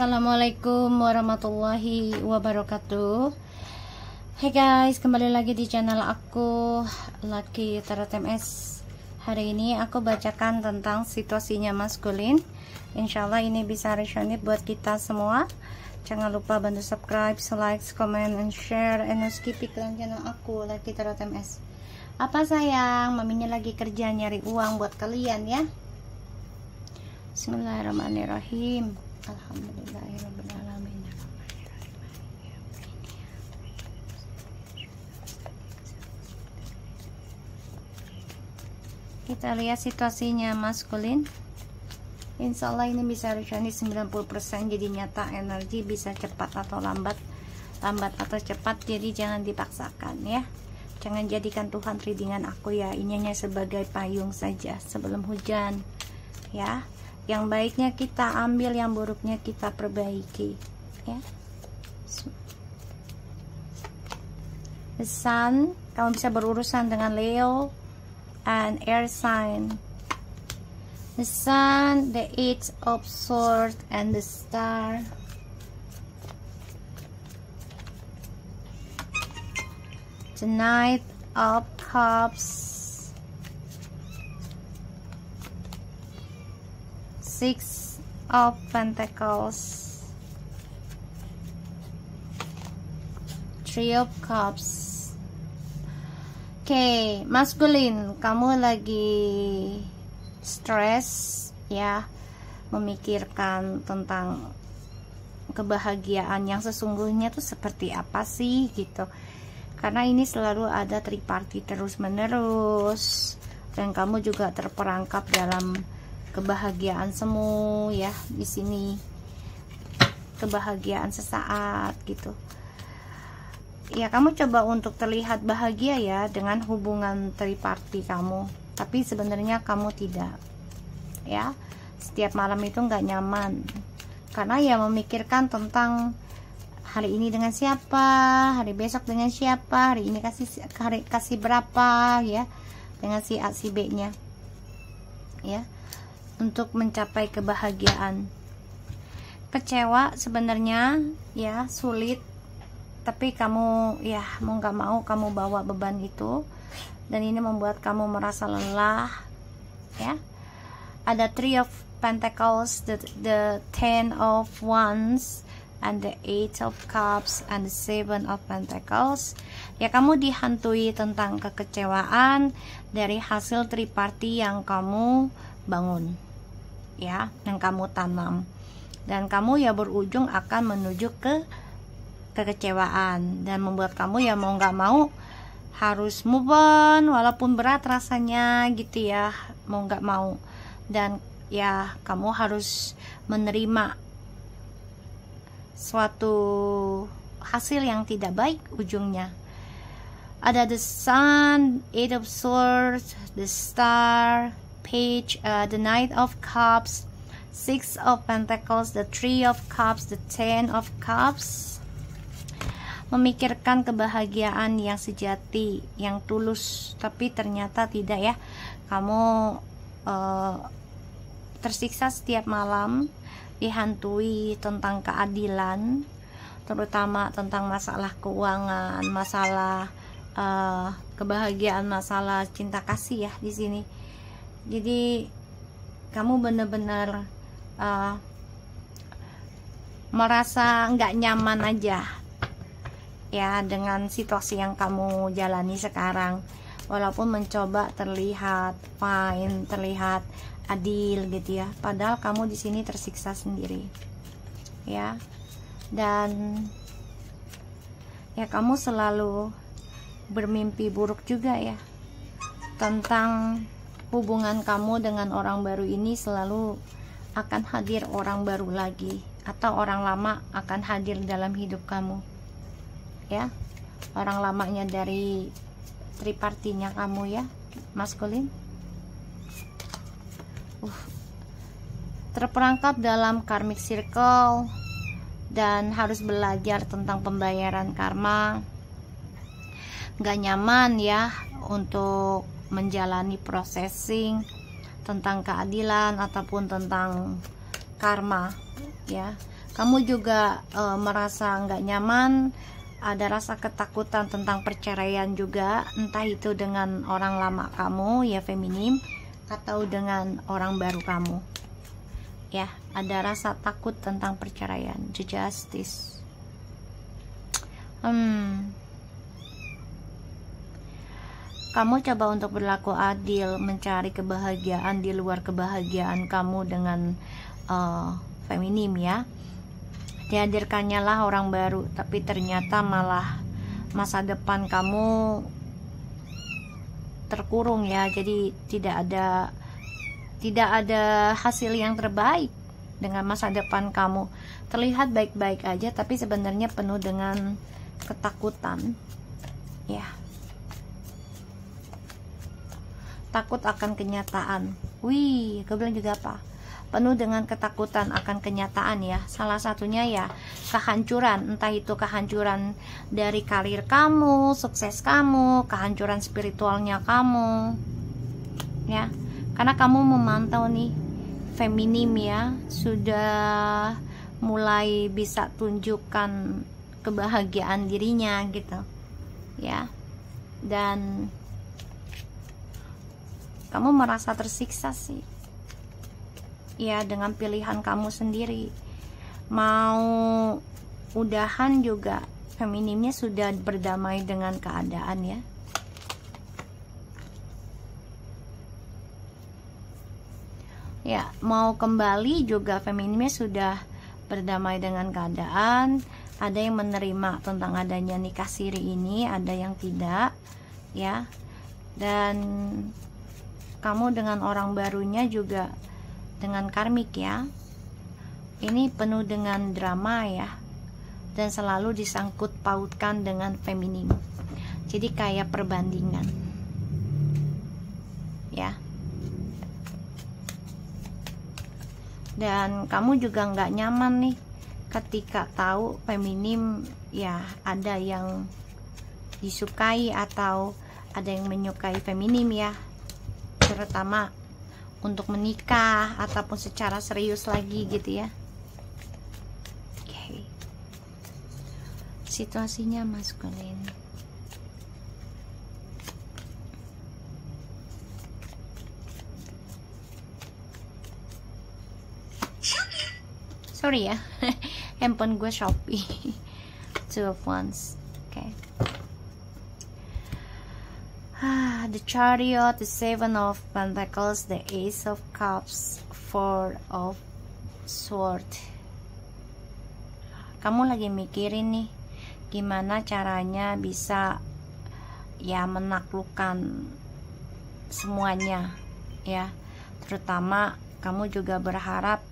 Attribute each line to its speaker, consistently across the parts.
Speaker 1: Assalamualaikum warahmatullahi wabarakatuh. Hai guys, kembali lagi di channel aku Lucky Tarot MS Hari ini aku bacakan tentang situasinya maskulin. Insya Allah ini bisa resonate buat kita semua. Jangan lupa bantu subscribe, like, comment, and share And skip iklan channel aku Lucky Tarot MS Apa sayang, maminya lagi kerja nyari uang buat kalian ya? Bismillahirrahmanirrahim Kita lihat situasinya maskulin. Insya Allah ini bisa rencana 90% jadi nyata energi bisa cepat atau lambat. Lambat atau cepat jadi jangan dipaksakan ya. Jangan jadikan Tuhan readingan aku ya. Ini hanya sebagai payung saja sebelum hujan ya yang baiknya kita ambil yang buruknya kita perbaiki. Ya. The sun kamu bisa berurusan dengan Leo and air sign. The sun the eight of swords and the star. The knight of cups six of pentacles. Three of cups. Oke okay, maskulin kamu lagi stres ya. Memikirkan tentang kebahagiaan yang sesungguhnya tuh seperti apa sih gitu. Karena ini selalu ada triparti terus menerus dan kamu juga terperangkap dalam kebahagiaan semu ya di sini. Kebahagiaan sesaat gitu. Ya kamu coba untuk terlihat bahagia ya dengan hubungan triparti kamu. Tapi sebenarnya kamu tidak ya. Setiap malam itu nggak nyaman. Karena ya memikirkan tentang hari ini dengan siapa hari besok dengan siapa hari ini kasih hari kasih berapa ya dengan si A si B nya ya untuk mencapai kebahagiaan. Kecewa sebenarnya ya sulit, tapi kamu ya mau nggak mau kamu bawa beban itu dan ini membuat kamu merasa lelah ya. Ada three of pentacles, the, the ten of wands, and the eight of cups and the seven of pentacles ya kamu dihantui tentang kekecewaan dari hasil triparti yang kamu bangun ya yang kamu tanam. Dan kamu ya berujung akan menuju ke kekecewaan. Dan membuat kamu ya mau nggak mau harus move on walaupun berat rasanya gitu ya mau nggak mau. Dan ya kamu harus menerima suatu hasil yang tidak baik ujungnya. Ada the sun, eight of swords, the star, page uh, the knight of cups six of pentacles the three of cups the ten of cups. Memikirkan kebahagiaan yang sejati yang tulus. Tapi ternyata tidak ya. Kamu uh, tersiksa setiap malam dihantui tentang keadilan terutama tentang masalah keuangan masalah uh, kebahagiaan masalah cinta kasih ya di sini jadi kamu bener-bener uh, merasa nggak nyaman aja ya dengan situasi yang kamu jalani sekarang. Walaupun mencoba terlihat fine terlihat adil gitu ya. Padahal kamu di sini tersiksa sendiri ya. Dan ya kamu selalu bermimpi buruk juga ya tentang hubungan kamu dengan orang baru ini selalu akan hadir orang baru lagi atau orang lama akan hadir dalam hidup kamu. Ya orang lamanya dari tripartinya kamu ya maskulin. Uh, terperangkap dalam karmic circle dan harus belajar tentang pembayaran karma. Gak nyaman ya untuk menjalani processing tentang keadilan ataupun tentang karma ya. Kamu juga uh, merasa nggak nyaman ada rasa ketakutan tentang perceraian juga entah itu dengan orang lama kamu ya feminim atau dengan orang baru kamu. Ya ada rasa takut tentang perceraian. Justice hmm kamu coba untuk berlaku adil mencari kebahagiaan di luar kebahagiaan kamu dengan uh, feminim ya. Dihadirkannya lah orang baru tapi ternyata malah masa depan kamu terkurung ya. Jadi tidak ada tidak ada hasil yang terbaik dengan masa depan kamu. Terlihat baik-baik aja tapi sebenarnya penuh dengan ketakutan. Ya takut akan kenyataan. Wih gue juga apa? Penuh dengan ketakutan akan kenyataan ya. Salah satunya ya kehancuran. Entah itu kehancuran dari karir kamu sukses kamu kehancuran spiritualnya kamu. Ya karena kamu memantau nih feminim ya sudah mulai bisa tunjukkan kebahagiaan dirinya gitu. Ya dan kamu merasa tersiksa sih. Ya dengan pilihan kamu sendiri. Mau udahan juga feminimnya sudah berdamai dengan keadaan ya. Ya mau kembali juga feminimnya sudah berdamai dengan keadaan. Ada yang menerima tentang adanya nikah siri ini ada yang tidak ya. Dan kamu dengan orang barunya juga dengan karmik ya. Ini penuh dengan drama ya. Dan selalu disangkut pautkan dengan feminim. Jadi kayak perbandingan. Ya. Dan kamu juga nggak nyaman nih ketika tahu feminim ya ada yang disukai atau ada yang menyukai feminim ya terutama untuk menikah ataupun secara serius lagi gitu ya. Oke. Okay. situasinya maskulin sorry ya handphone gue shopee. Two of ones oke okay. Ah, the chariot, the seven of pentacles, the ace of cups, four of sword. Kamu lagi mikirin nih, gimana caranya bisa ya menaklukkan semuanya, ya. Terutama kamu juga berharap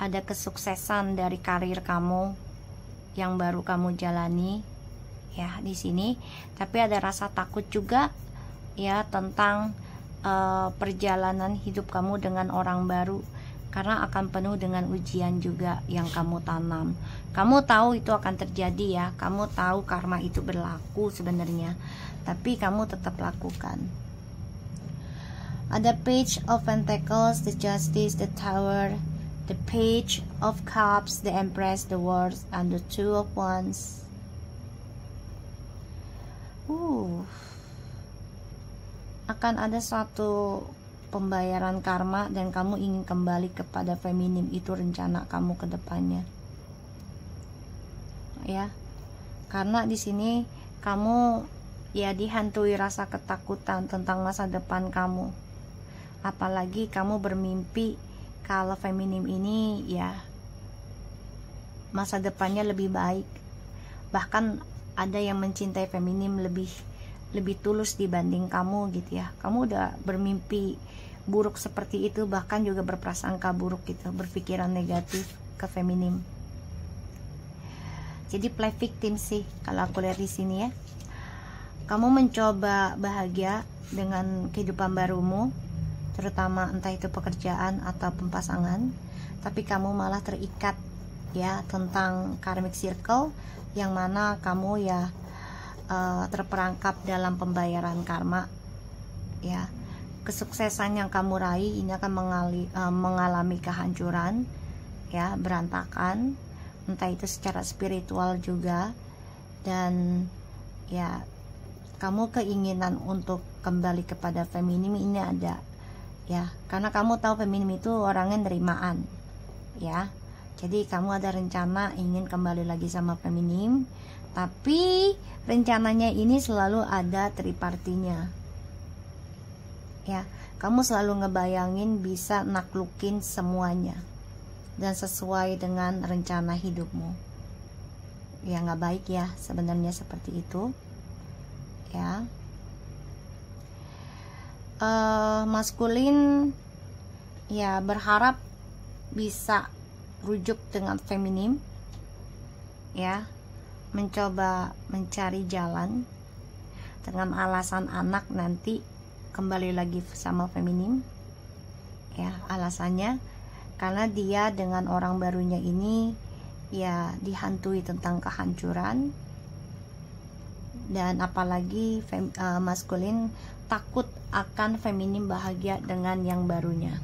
Speaker 1: ada kesuksesan dari karir kamu yang baru kamu jalani, ya di sini. Tapi ada rasa takut juga ya tentang uh, perjalanan hidup kamu dengan orang baru karena akan penuh dengan ujian juga yang kamu tanam. Kamu tahu itu akan terjadi ya, kamu tahu karma itu berlaku sebenarnya, tapi kamu tetap lakukan. Ada page of pentacles, the justice, the tower, the page of cups, the empress, the words, and the two of wands. Ooh akan ada suatu pembayaran karma dan kamu ingin kembali kepada feminim itu rencana kamu ke depannya. Ya. Karena di sini kamu ya dihantui rasa ketakutan tentang masa depan kamu. Apalagi kamu bermimpi kalau feminim ini ya masa depannya lebih baik. Bahkan ada yang mencintai feminim lebih lebih tulus dibanding kamu gitu ya. Kamu udah bermimpi buruk seperti itu bahkan juga berprasangka buruk gitu berpikiran negatif ke feminim. Jadi play victim sih kalau aku lihat di sini ya. Kamu mencoba bahagia dengan kehidupan barumu terutama entah itu pekerjaan atau pasangan tapi kamu malah terikat ya tentang karmic circle yang mana kamu ya uh, terperangkap dalam pembayaran karma ya. Kesuksesan yang kamu raih ini akan mengali, uh, mengalami kehancuran ya berantakan. Entah itu secara spiritual juga. Dan ya kamu keinginan untuk kembali kepada feminim ini ada ya. Karena kamu tahu feminim itu orangnya nerimaan ya. Jadi kamu ada rencana ingin kembali lagi sama feminim tapi rencananya ini selalu ada tripartinya. Ya kamu selalu ngebayangin bisa naklukin semuanya dan sesuai dengan rencana hidupmu. Ya nggak baik ya sebenarnya seperti itu. Ya. Uh, maskulin ya berharap bisa rujuk dengan feminim. Ya mencoba mencari jalan dengan alasan anak nanti kembali lagi sama feminim. Ya alasannya karena dia dengan orang barunya ini ya dihantui tentang kehancuran. Dan apalagi fem, uh, maskulin takut akan feminim bahagia dengan yang barunya.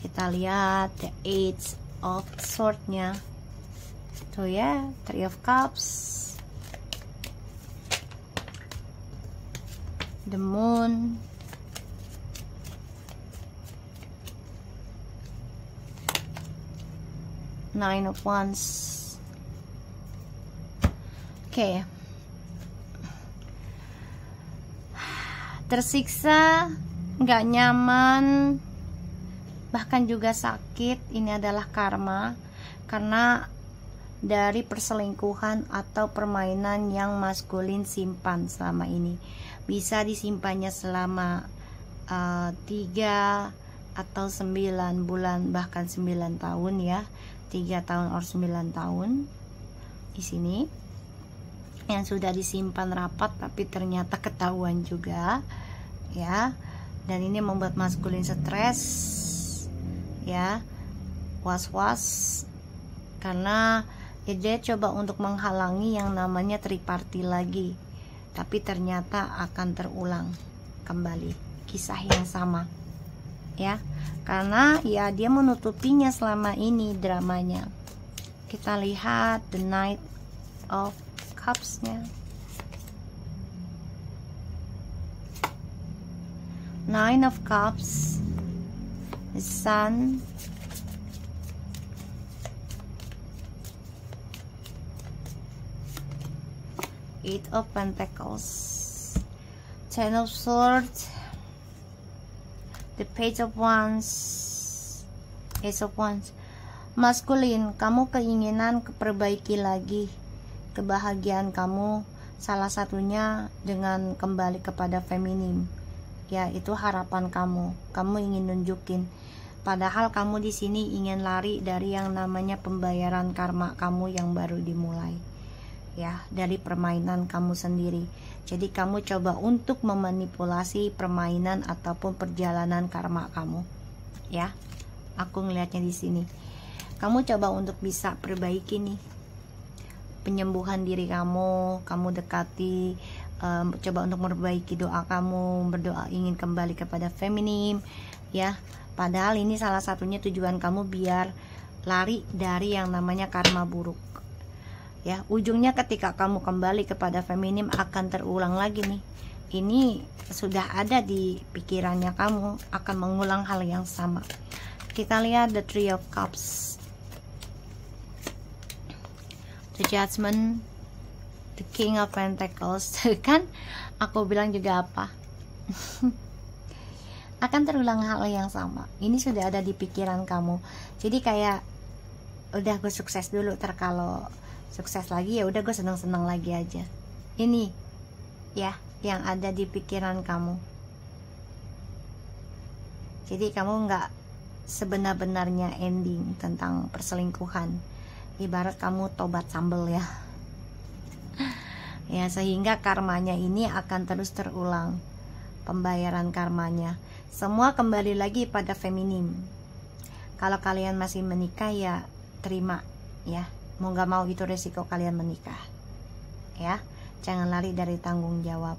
Speaker 1: Kita lihat the eight of swordnya tuh ya three of cups. The moon. Nine of wands. Oke okay. tersiksa nggak nyaman bahkan juga sakit. Ini adalah karma karena dari perselingkuhan atau permainan yang maskulin simpan selama ini. Bisa disimpannya selama uh, atau 9 bulan bahkan 9 tahun ya. 3 tahun atau 9 tahun di sini. Yang sudah disimpan rapat tapi ternyata ketahuan juga ya. Dan ini membuat maskulin stres ya. Was-was karena ya dia coba untuk menghalangi yang namanya triparti lagi tapi ternyata akan terulang kembali. Kisah yang sama ya. Karena ya dia menutupinya selama ini dramanya. Kita lihat the night of cupsnya. Nine of cups the sun eight of pentacles. Ten of swords. The page of wands. Ace of wands. Maskulin kamu keinginan perbaiki lagi kebahagiaan kamu salah satunya dengan kembali kepada feminim ya itu harapan kamu. Kamu ingin nunjukin. Padahal kamu di sini ingin lari dari yang namanya pembayaran karma kamu yang baru dimulai ya dari permainan kamu sendiri. Jadi kamu coba untuk memanipulasi permainan ataupun perjalanan karma kamu ya. Aku ngelihatnya di sini. Kamu coba untuk bisa perbaiki nih penyembuhan diri kamu kamu dekati um, coba untuk memperbaiki doa kamu berdoa ingin kembali kepada feminim ya. Padahal ini salah satunya tujuan kamu biar lari dari yang namanya karma buruk ya ujungnya ketika kamu kembali kepada feminim akan terulang lagi nih. Ini sudah ada di pikirannya kamu akan mengulang hal yang sama. Kita lihat the three of cups. The judgment the king of pentacles. Kan? Aku bilang juga apa? Akan terulang hal yang sama. Ini sudah ada di pikiran kamu. Jadi kayak udah gue sukses dulu terkalo sukses lagi ya udah gue seneng-seneng lagi aja. Ini ya yang ada di pikiran kamu. Jadi kamu nggak sebenar-benarnya ending tentang perselingkuhan. Ibarat kamu tobat sambel ya. Ya sehingga karmanya ini akan terus terulang. Pembayaran karmanya. Semua kembali lagi pada feminim. Kalau kalian masih menikah ya terima ya mau gak mau itu resiko kalian menikah. Ya jangan lari dari tanggung jawab.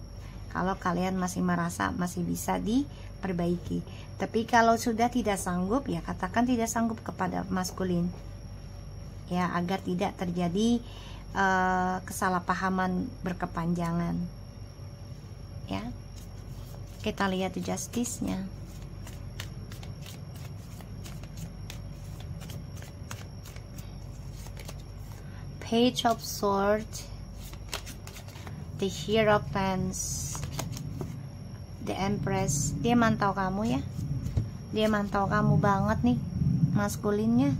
Speaker 1: Kalau kalian masih merasa masih bisa diperbaiki. Tapi kalau sudah tidak sanggup ya katakan tidak sanggup kepada maskulin. Ya agar tidak terjadi uh, kesalahpahaman berkepanjangan. Ya kita lihat justice-nya page of swords the hierophants the empress. Dia mantau kamu ya. Dia mantau kamu banget nih maskulinnya.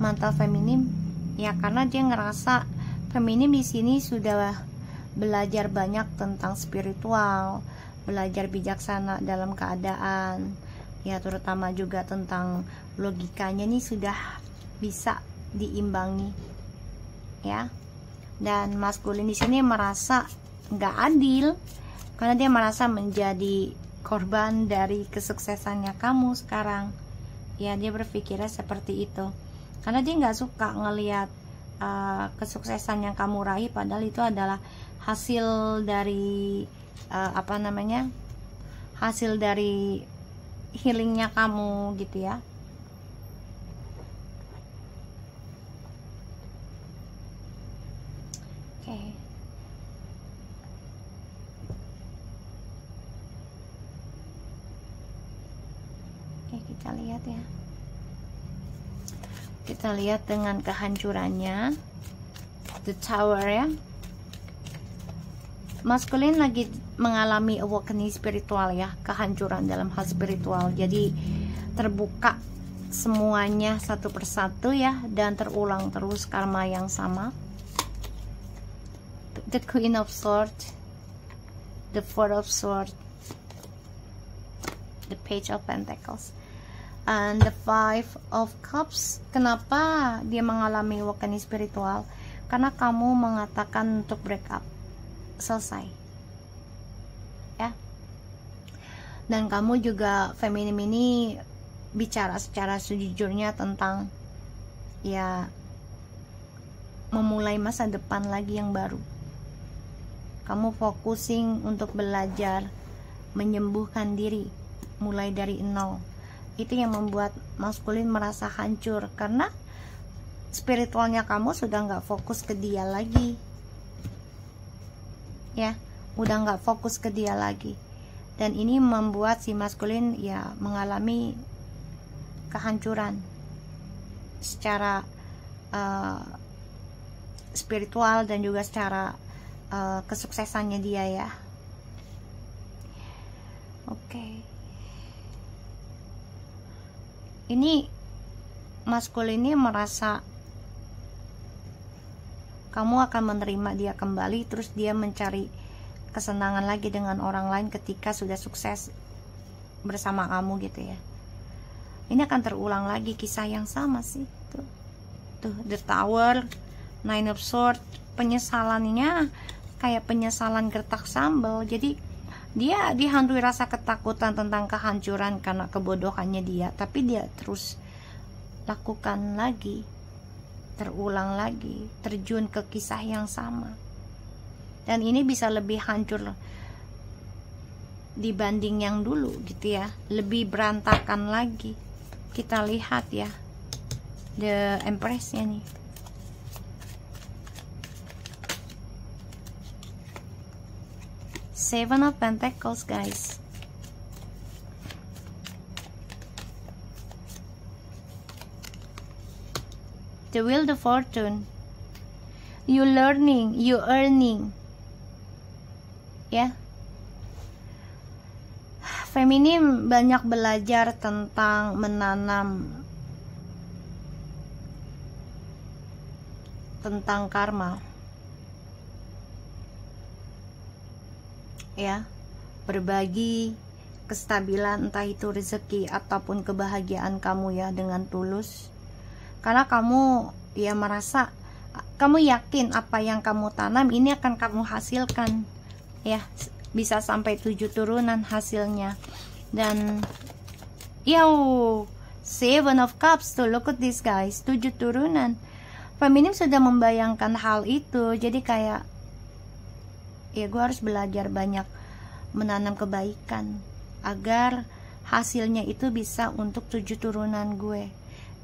Speaker 1: Mantau feminim. Ya karena dia ngerasa feminim di sini sudah belajar banyak tentang spiritual belajar bijaksana dalam keadaan. Ya terutama juga tentang logikanya nih sudah bisa diimbangi ya. Dan maskulin di sini merasa nggak adil karena dia merasa menjadi korban dari kesuksesannya kamu sekarang. Ya dia berpikirnya seperti itu. Karena dia nggak suka ngelihat uh, kesuksesan yang kamu raih padahal itu adalah hasil dari uh, apa namanya hasil dari healingnya kamu gitu ya kita lihat ya kita lihat dengan kehancurannya. The tower ya. Maskulin lagi mengalami awakening spiritual ya. Kehancuran dalam hal spiritual. Jadi terbuka semuanya satu persatu ya. Dan terulang terus karma yang sama. The queen of swords. The four of swords. The page of pentacles and the five of cups. Kenapa dia mengalami awakening spiritual? Karena kamu mengatakan untuk break up. Selesai. Ya. Dan kamu juga feminim ini bicara secara sejujurnya tentang ya memulai masa depan lagi yang baru. Kamu focusing untuk belajar menyembuhkan diri mulai dari nol itu yang membuat maskulin merasa hancur. Karena spiritualnya kamu sudah nggak fokus ke dia lagi. Ya udah nggak fokus ke dia lagi. Dan ini membuat si maskulin ya mengalami kehancuran secara uh, spiritual dan juga secara uh, kesuksesannya dia ya. Oke. okay. Ini maskulinnya merasa kamu akan menerima dia kembali terus dia mencari kesenangan lagi dengan orang lain ketika sudah sukses bersama kamu gitu ya. Ini akan terulang lagi kisah yang sama sih tuh. Tuh the tower nine of swords penyesalannya kayak penyesalan gertak sambal. Jadi dia dihantui rasa ketakutan tentang kehancuran karena kebodohannya dia. Tapi dia terus lakukan lagi terulang lagi terjun ke kisah yang sama. Dan ini bisa lebih hancur dibanding yang dulu gitu ya. Lebih berantakan lagi. Kita lihat ya the empressnya nih Seven of Pentacles, guys. The Wheel of Fortune. You learning, you earning. Yeah. Feminim banyak belajar tentang menanam tentang karma. Ya. Berbagi kestabilan entah itu rezeki ataupun kebahagiaan kamu ya dengan tulus. Karena kamu ya merasa kamu yakin apa yang kamu tanam ini akan kamu hasilkan. Ya bisa sampai tujuh turunan hasilnya. Dan yo seven of cups tuh look at this guys tujuh turunan. Feminim sudah membayangkan hal itu jadi kayak ya gue harus belajar banyak menanam kebaikan agar hasilnya itu bisa untuk tujuh turunan gue.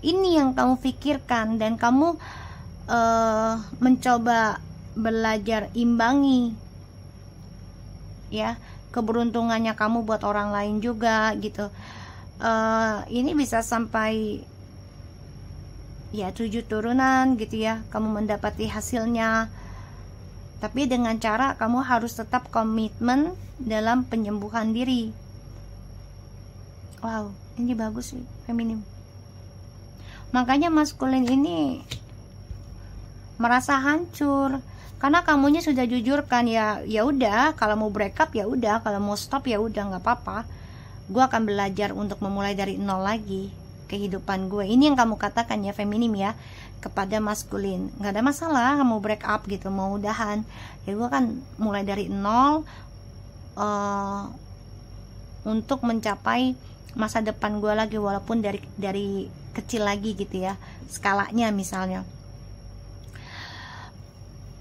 Speaker 1: Ini yang kamu pikirkan dan kamu uh, mencoba belajar imbangi ya keberuntungannya kamu buat orang lain juga gitu. Uh, ini bisa sampai ya tujuh turunan gitu ya kamu mendapati hasilnya tapi dengan cara kamu harus tetap komitmen dalam penyembuhan diri. Wow ini bagus sih feminim. Makanya maskulin ini merasa hancur. Karena kamunya sudah jujur kan ya ya udah kalau mau break up ya udah kalau mau stop ya udah nggak apa-apa. Gue akan belajar untuk memulai dari nol lagi kehidupan gue ini yang kamu katakan ya feminim ya kepada maskulin. Nggak ada masalah kamu break up gitu mau udahan. Ya gue kan mulai dari nol uh, untuk mencapai masa depan gue lagi walaupun dari dari kecil lagi gitu ya skalanya misalnya.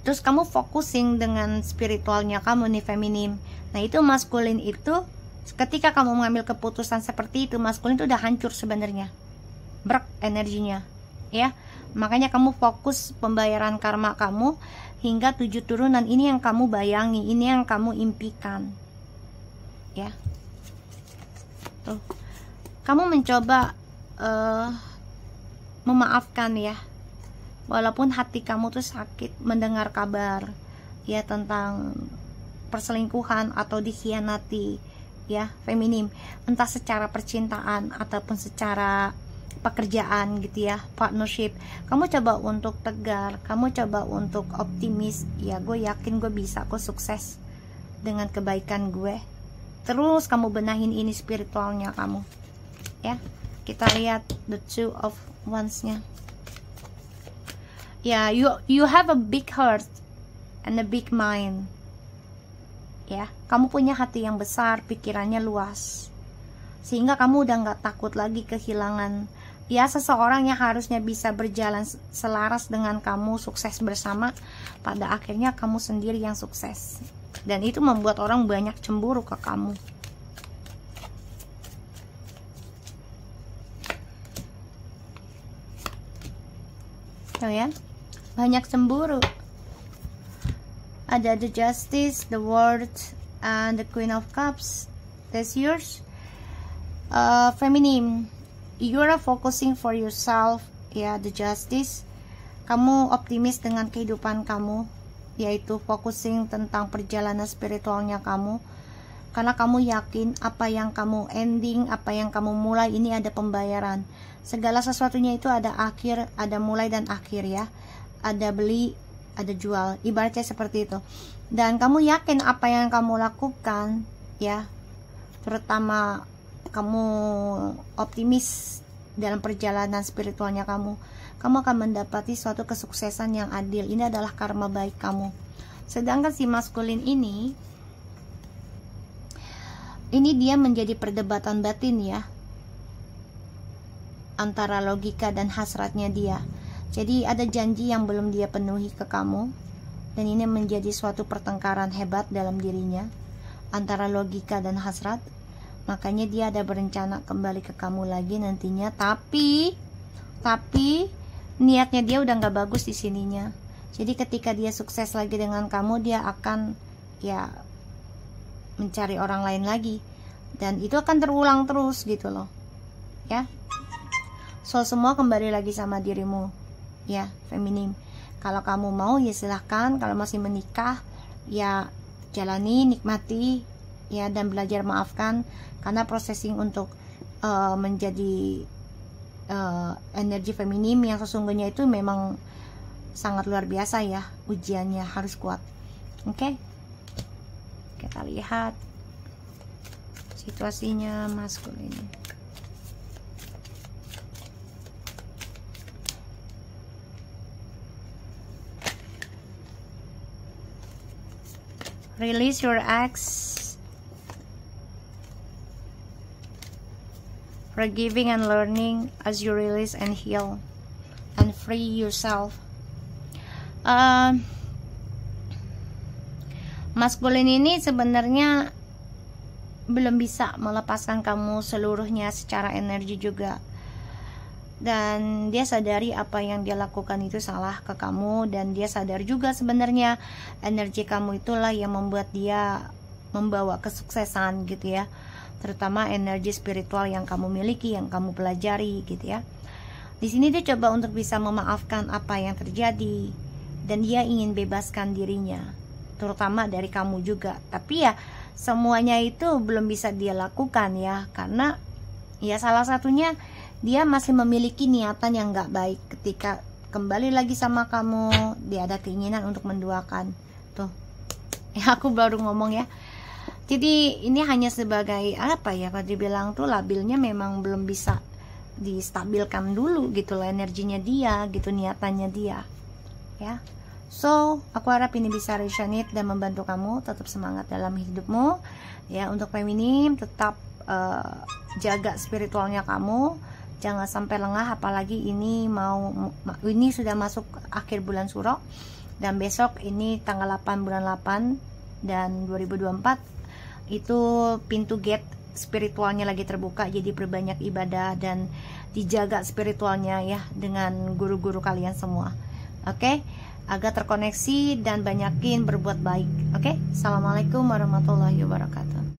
Speaker 1: Terus kamu focusing dengan spiritualnya kamu nih feminim. Nah itu maskulin itu ketika kamu mengambil keputusan seperti itu maskulin itu udah hancur sebenarnya. Brek energinya ya makanya kamu fokus pembayaran karma kamu hingga tujuh turunan. Ini yang kamu bayangi ini yang kamu impikan. Ya. Tuh. Kamu mencoba uh, memaafkan ya. Walaupun hati kamu tuh sakit mendengar kabar ya tentang perselingkuhan atau dikhianati ya feminim. Entah secara percintaan ataupun secara pekerjaan gitu ya partnership. Kamu coba untuk tegar kamu coba untuk optimis. Ya gue yakin gue bisa kok sukses dengan kebaikan gue. Terus kamu benahin ini spiritualnya kamu. Ya kita lihat the two of wands nya ya yeah, you you have a big heart and a big mind. Ya kamu punya hati yang besar pikirannya luas. Sehingga kamu udah nggak takut lagi kehilangan ya seseorang yang harusnya bisa berjalan selaras dengan kamu sukses bersama pada akhirnya kamu sendiri yang sukses. Dan itu membuat orang banyak cemburu ke kamu. Oh ya banyak cemburu. Ada the justice the world and the queen of cups. That's yours. Uh, feminine you are focusing for yourself ya yeah, the justice kamu optimis dengan kehidupan kamu yaitu focusing tentang perjalanan spiritualnya kamu karena kamu yakin apa yang kamu ending, apa yang kamu mulai ini ada pembayaran. Segala sesuatunya itu ada akhir, ada mulai dan akhir ya. Ada beli, ada jual ibaratnya seperti itu dan kamu yakin apa yang kamu lakukan ya terutama kamu optimis dalam perjalanan spiritualnya kamu kamu akan mendapati suatu kesuksesan yang adil. Ini adalah karma baik kamu. Sedangkan si maskulin ini ini dia menjadi perdebatan batin ya antara logika dan hasratnya dia. Jadi ada janji yang belum dia penuhi ke kamu dan ini menjadi suatu pertengkaran hebat dalam dirinya antara logika dan hasrat. Makanya dia ada berencana kembali ke kamu lagi nantinya, tapi tapi niatnya dia udah nggak bagus di sininya. Jadi ketika dia sukses lagi dengan kamu, dia akan ya mencari orang lain lagi dan itu akan terulang terus gitu loh. Ya. So semua kembali lagi sama dirimu ya feminim kalau kamu mau ya silahkan kalau masih menikah ya jalani nikmati ya dan belajar maafkan karena processing untuk uh, menjadi uh, energi feminim yang sesungguhnya itu memang sangat luar biasa ya ujiannya harus kuat oke okay? kita lihat situasinya maskulin Release your ex. Forgiving and learning as you release and heal and free yourself. Um, maskulin ini sebenarnya belum bisa melepaskan kamu seluruhnya secara energi juga. dan dia sadari apa yang dia lakukan itu salah ke kamu dan dia sadar juga sebenarnya energi kamu itulah yang membuat dia membawa kesuksesan gitu ya terutama energi spiritual yang kamu miliki yang kamu pelajari gitu ya. Di sini dia coba untuk bisa memaafkan apa yang terjadi dan dia ingin bebaskan dirinya terutama dari kamu juga. Tapi ya semuanya itu belum bisa dia lakukan ya karena ya salah satunya dia masih memiliki niatan yang gak baik. Ketika kembali lagi sama kamu dia ada keinginan untuk menduakan. Tuh ya aku baru ngomong ya jadi ini hanya sebagai apa ya kalau dibilang tuh labilnya memang belum bisa distabilkan dulu gitu loh energinya dia gitu niatannya dia ya. So aku harap ini bisa resonate dan membantu kamu tetap semangat dalam hidupmu ya. Untuk feminim tetap uh, jaga spiritualnya kamu. Jangan sampai lengah apalagi ini mau ini sudah masuk akhir bulan suro. Dan besok ini tanggal 8 bulan 8 dan 2024 itu pintu gate spiritualnya lagi terbuka jadi perbanyak ibadah dan dijaga spiritualnya ya dengan guru-guru kalian semua oke okay? agar terkoneksi dan banyakin berbuat baik oke okay? assalamualaikum warahmatullahi wabarakatuh